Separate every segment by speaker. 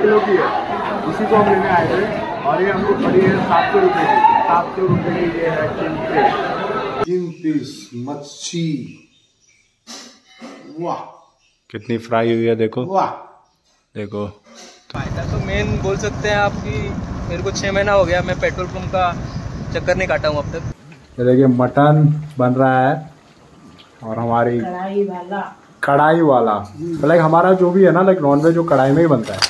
Speaker 1: Kilo की है। उसी को हम लेने आए थे और ये हमको पड़ी है सात सौ रुपये की सात सौ रुपये की ये है किंग फ़िश मच्छी। वाह।
Speaker 2: कितनी फ्राई हुई है देखो।
Speaker 1: वाह।
Speaker 2: देखो।
Speaker 3: फ़ायदा तो मेन बोल सकते हैं आपकी मेरे को छः महीना हो गया मैं पेट्रोल पंप का चक्कर नहीं काटा हूँ अब तक।
Speaker 2: ये देखिए मटन बन रहा है और हमारी
Speaker 4: कढ़ाई वाला।
Speaker 2: कढ़ाई वाला। लाइक हमारा जो भी है ना लाइक नॉनवेज वो कढ़ाई में ही बनता है।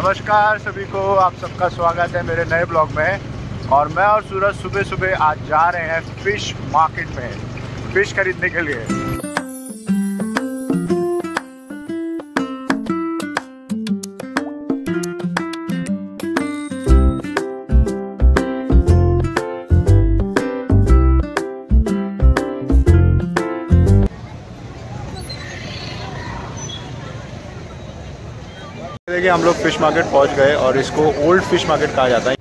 Speaker 2: नमस्कार सभी को, आप सबका स्वागत है मेरे नए ब्लॉग में। और मैं और सूरज सुबह सुबह आज जा रहे हैं फ़िश मार्केट में, फ़िश खरीदने के लिए। देखिए, हम लोग फ़िश मार्केट पहुँच गए और इसको ओल्ड फ़िश मार्केट कहा जाता है।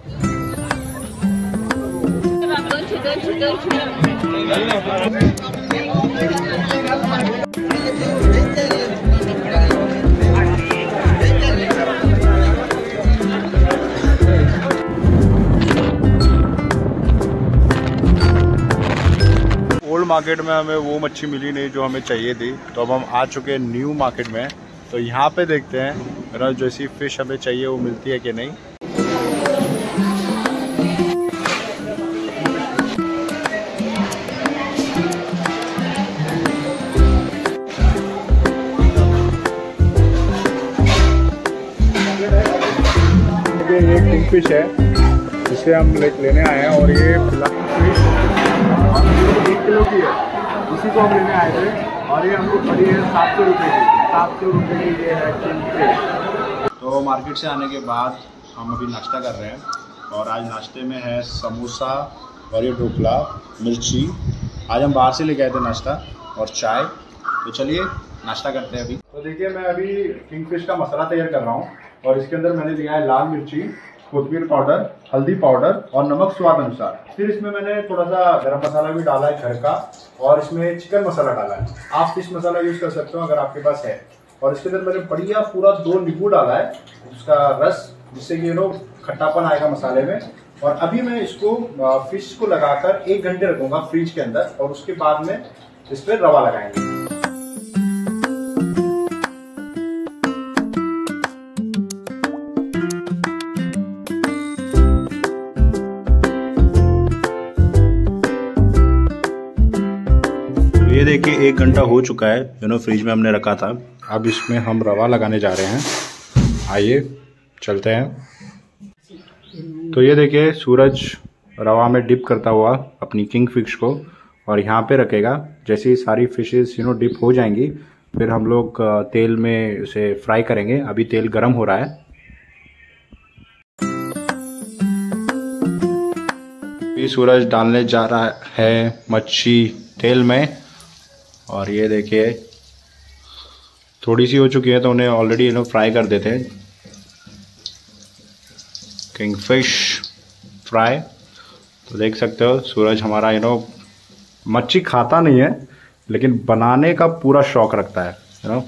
Speaker 2: ओल्ड मार्केट में हमें वो मच्छी मिली नहीं जो हमें चाहिए थी। तो अब हम आ चुके हैं न्यू मार्केट में। तो यहाँ पे देखते हैं, मेरा जैसी फ़िश हमें चाहिए वो मिलती है कि नहीं। ये किंग फ़िश है, जिसे हम लेने आए हैं और ये फ़िलहाल फ़िश
Speaker 1: एक किलो की है। उसी को हम लेने आए थे और ये हमको पड़ी है सात सौ रुपये की। सात सौ रुपये ये है किंग फ़िश
Speaker 2: तो मार्केट से आने के बाद हम अभी नाश्ता कर रहे हैं और आज नाश्ते में है समोसा और ये ढोकला मिर्ची। आज हम बाहर से लेके आए थे नाश्ता और चाय। तो चलिए नाश्ता करते हैं अभी। तो देखिए मैं अभी किंगफिश का मसाला तैयार कर रहा हूँ और इसके अंदर मैंने लिया है लाल मिर्ची। कोतमीर पाउडर, हल्दी पाउडर और नमक स्वाद अनुसार। फिर इसमें मैंने थोड़ा सा गरम मसाला भी डाला है घर का और इसमें चिकन मसाला डाला है। आप फ़िश मसाला यूज़ कर सकते हो अगर आपके पास है। और इसके अंदर मैंने बढ़िया पूरा दो नींबू डाला है, उसका रस, जिससे कि नो खट्टापन आएगा मसाले में। और अभी मैं इसको फ़िश को लगाकर एक घंटे रखूँगा फ्रिज के अंदर और उसके बाद में इस पर रवा लगाएँगे। देखिए एक घंटा हो चुका है यू नो फ्रिज में हमने रखा था। अब इसमें हम रवा लगाने जा रहे हैं। आइए, चलते हैं। तो ये देखिए, सूरज रवा में डिप करता हुआ अपनी किंग फ़िश को, और यहाँ पे रखेगा। जैसे ही सारी फिशेस यू नो डिप हो जाएँगी, फिर हम लोग तेल में उसे फ्राई करेंगे। अभी तेल गर्म हो रहा है। सूरज डालने जा रहा है मच्छी तेल में। और ये देखिए, थोड़ी सी हो चुकी है तो उन्हें ऑलरेडी यू नो फ्राई कर देते हैं। किंग फ़िश फ्राई तो देख सकते हो, सूरज हमारा यू नो मच्छी खाता नहीं है, लेकिन बनाने का पूरा शौक रखता है यू नो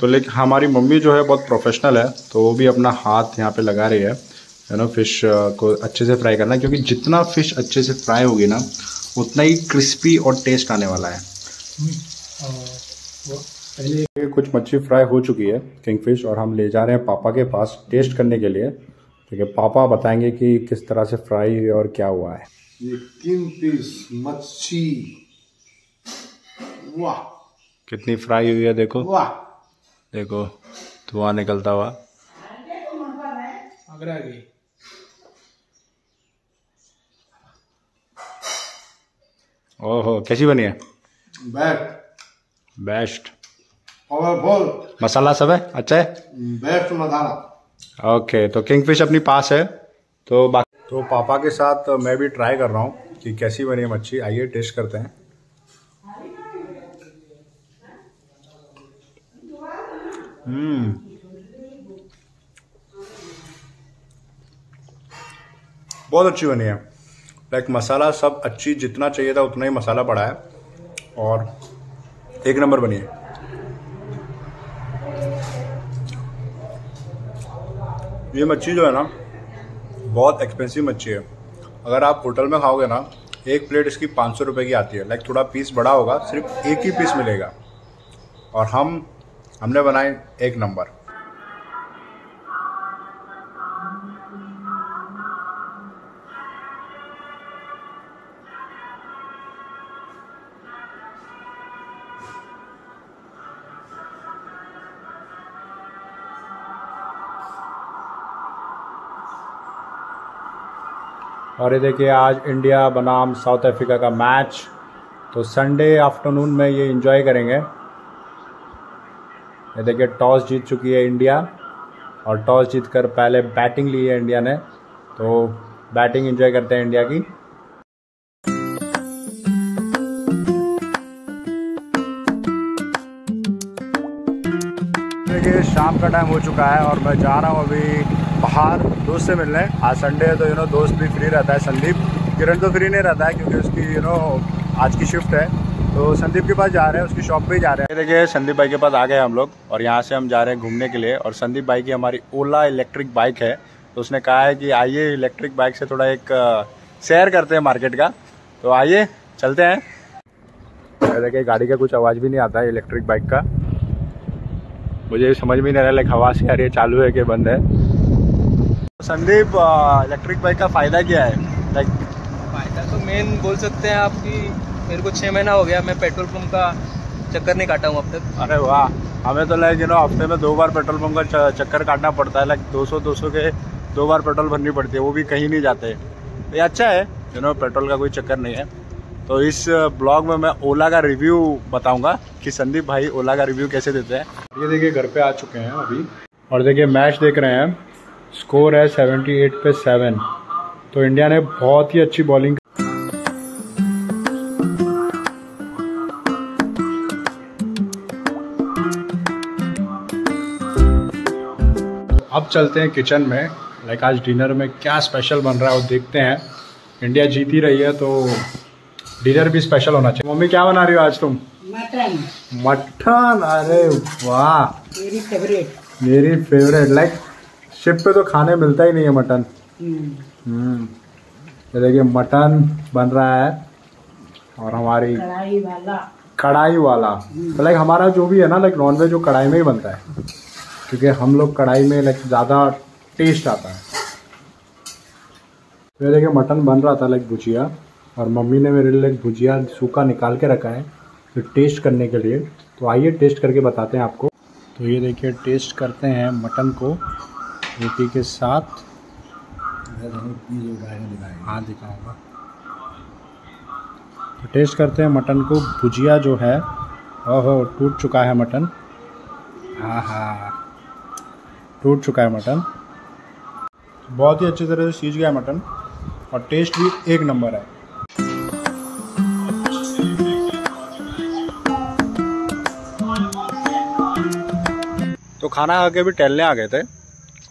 Speaker 2: तो लेकिन हमारी मम्मी जो है बहुत प्रोफेशनल है तो वो भी अपना हाथ यहाँ पे लगा रही है यू नो फ़िश को अच्छे से फ्राई करना, क्योंकि जितना फ़िश अच्छे से फ्राई होगी ना, उतना ही क्रिस्पी और टेस्ट आने वाला है। ये कुछ मच्छी फ्राई हो चुकी है किंगफिश और हम ले जा रहे हैं पापा के पास टेस्ट करने के लिए। ठीक है पापा बताएँगे कि किस तरह से फ्राई हुई और क्या हुआ है।
Speaker 1: ये किंग फ़िश मच्छी। वाह।
Speaker 2: कितनी फ्राई हुई है देखो।
Speaker 1: वाह।
Speaker 2: देखो धुआँ निकलता हुआ।
Speaker 3: आगरा
Speaker 2: ओहो कैसी बनी है?
Speaker 1: बैट
Speaker 2: बेस्ट
Speaker 1: पावरफुल
Speaker 2: मसाला सब है? अच्छा है?
Speaker 1: बेस्ट मसाला
Speaker 2: ओके तो किंगफिश अपनी पास है। तो बाकी तो पापा के साथ मैं भी ट्राई कर रहा हूँ कि कैसी बनी है मच्छी। आइए टेस्ट करते हैं। हम्म बहुत अच्छी बनी है। लाइक मसाला सब अच्छी जितना चाहिए था उतना ही मसाला पड़ा है। और एक नंबर बनिए ये मच्छी जो है ना, बहुत एक्सपेंसिव मच्छी है। अगर आप होटल में खाओगे ना, एक प्लेट इसकी पाँच सौ रुपये की आती है। लाइक थोड़ा पीस बड़ा होगा, सिर्फ़ एक ही पीस मिलेगा। और हम, हमने बनाए एक नंबर। और ये देखिए, आज इंडिया बनाम साउथ अफ्रीका का मैच। तो संडे आफ्टरनून में ये इंजॉय करेंगे। ये देखिए, टॉस जीत चुकी है इंडिया और टॉस जीत कर पहले बैटिंग ली है इंडिया ने। तो बैटिंग इंजॉय करते हैं इंडिया की। देखिए, शाम का टाइम हो चुका है और मैं जा रहा हूँ अभी बाहर दोस्त से मिलने आज संडे है तो यू नो दोस्त भी फ्री रहता है। संदीप किरण तो फ्री नहीं रहता है क्योंकि उसकी यू नो आज की शिफ्ट है। तो संदीप के पास जा रहे हैं उसकी शॉप पे ही जा रहे हैं। देखिए संदीप भाई के पास आ गए हम लोग और यहाँ से हम जा रहे हैं घूमने के लिए। और संदीप भाई की हमारी ओला इलेक्ट्रिक बाइक है। तो उसने कहा है कि आइए इलेक्ट्रिक बाइक से थोड़ा एक शेयर करते हैं मार्केट का। तो आइए चलते हैं। देखिए गाड़ी का कुछ आवाज़ भी नहीं आता है इलेक्ट्रिक बाइक का। मुझे समझ में नहीं आ रहा लाइक हवा से आ रही है चालू है कि बंद है। संदीप इलेक्ट्रिक बाइक का फ़ायदा क्या है? लाइक
Speaker 3: फ़ायदा तो मेन बोल सकते हैं आप कि मेरे को छः महीना हो गया मैं पेट्रोल पंप का चक्कर नहीं काटा हूँ अब तक।
Speaker 2: अरे वाह हमें तो लाइक यू नो हफ़्ते में दो बार पेट्रोल पंप का चक्कर काटना पड़ता है लाइक 200 200 के दो बार पेट्रोल भरनी पड़ती है वो भी कहीं नहीं जाते। ये अच्छा है यू नो पेट्रोल का कोई चक्कर नहीं है। तो इस ब्लॉग में मैं ओला का रिव्यू बताऊँगा कि संदीप भाई ओला का रिव्यू कैसे देते हैं। ये देखिए घर पे आ चुके हैं अभी। और देखिए मैच देख रहे हैं। स्कोर है 78 पे 7 तो इंडिया ने बहुत ही अच्छी बॉलिंग अब चलते हैं किचन में। लाइक आज डिनर में क्या स्पेशल बन रहा है वो देखते हैं। इंडिया जीती रही है तो डिनर भी स्पेशल होना चाहिए। मम्मी क्या बना रही हो आज तुम?
Speaker 4: मटन।
Speaker 2: मटन? अरे वाह।
Speaker 4: मेरी फेवरेट
Speaker 2: मेरी फेवरेट लाइक शिप पे तो खाने मिलता ही नहीं है मटन। हम्म। देखिए मटन बन रहा है और हमारी
Speaker 4: कढ़ाई वाला।
Speaker 2: कढ़ाई वाला। तो लाइक हमारा जो भी है ना लाइक नॉनवेज वो कढ़ाई में ही बनता है। क्योंकि हम लोग कढ़ाई में लाइक ज़्यादा टेस्ट आता है। तो देखिए मटन बन रहा था लाइक भुजिया। और मम्मी ने मेरे लिए भुजिया सूखा निकाल के रखा है तो टेस्ट करने के लिए। तो आइए टेस्ट करके बताते हैं आपको। तो ये देखिए टेस्ट करते हैं मटन को। रोटी के साथ। हाँ दिखाऊँगा। तो टेस्ट करते हैं मटन को। भुजिया जो है ओहो टूट चुका है मटन। हाँ हाँ टूट चुका है मटन। बहुत ही अच्छी तरह से सीज गया मटन और टेस्ट भी एक नंबर है। तो खाना खा के भी टहलने आ गए थे।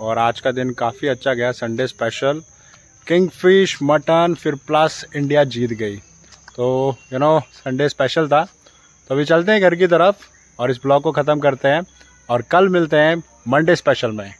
Speaker 2: और आज का दिन काफ़ी अच्छा गया। Sunday special kingfish mutton फिर प्लस इंडिया जीत गई। तो यू नो संडे स्पेशल था। तो अभी चलते हैं घर की तरफ़ और इस ब्लॉग को ख़त्म करते हैं और कल मिलते हैं मंडे स्पेशल में।